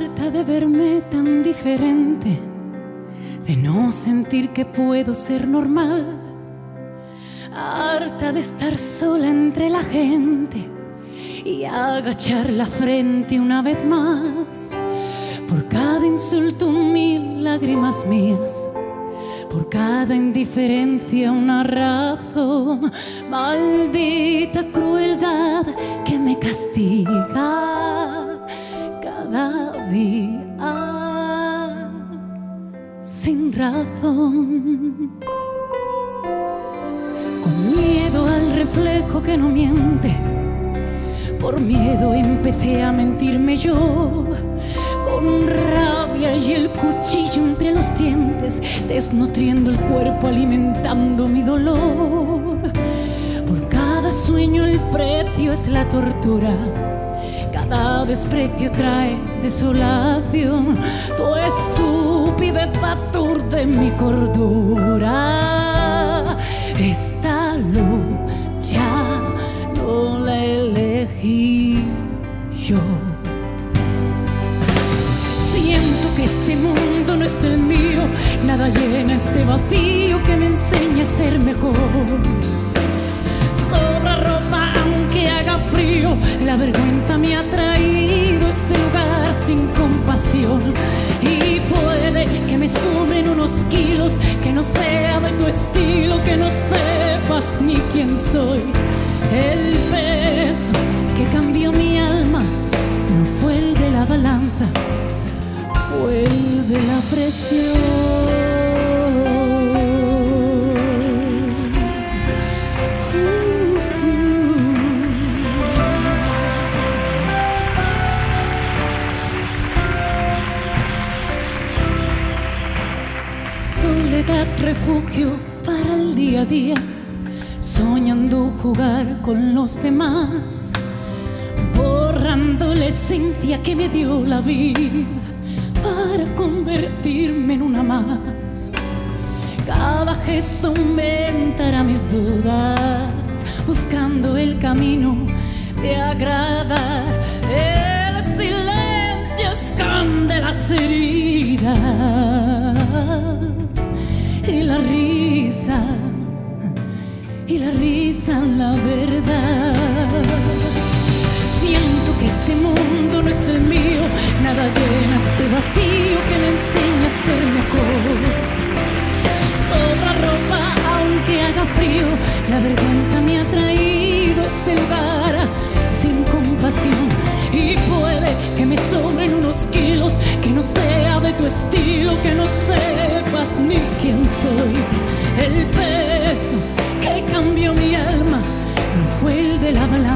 Harta de verme tan diferente, de no sentir que puedo ser normal. Harta de estar sola entre la gente y agachar la frente una vez más. Por cada insulto mil lágrimas mías, por cada indiferencia una razón. Maldita crueldad que me castiga sin razón. Con miedo al reflejo que no miente, por miedo empecé a mentirme yo. Con rabia y el cuchillo entre los dientes, desnutriendo el cuerpo, alimentando mi dolor. Por cada sueño el precio es la tortura. Cada desprecio trae desolación. Tu estupidez aturde mi cordura. Esta lucha no la elegí yo. Siento que este mundo no es el mío, nada llena este vacío que me enseña a ser mejor. La vergüenza me ha traído a este lugar sin compasión. Y puede que me sobren unos kilos, que no sea de tu estilo, que no sepas ni quién soy. El peso Soledad, refugio para el día a día, soñando jugar con los demás, borrando la esencia que me dio la vida para convertirme en una más. Cada gesto aumentará mis dudas, buscando el camino de agradar. El silencio esconde las heridas y la risa la verdad. Siento que este mundo no es el mío, nada llena este vacío que me enseña a ser mejor. Sobra ropa aunque haga frío, la vergüenza me ha traído este lugar sin compasión. Y puede que me sobren unos kilos, que no sea de tu estilo, que no ni quién soy. El peso que cambió mi alma no fue el de la balanza,